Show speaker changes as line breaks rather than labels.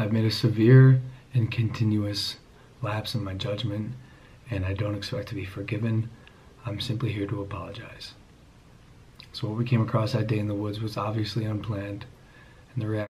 I've made a severe and continuous lapse in my judgment, and I don't expect to be forgiven. I'm simply here to apologize. So, what we came across that day in the woods was obviously unplanned, and the reaction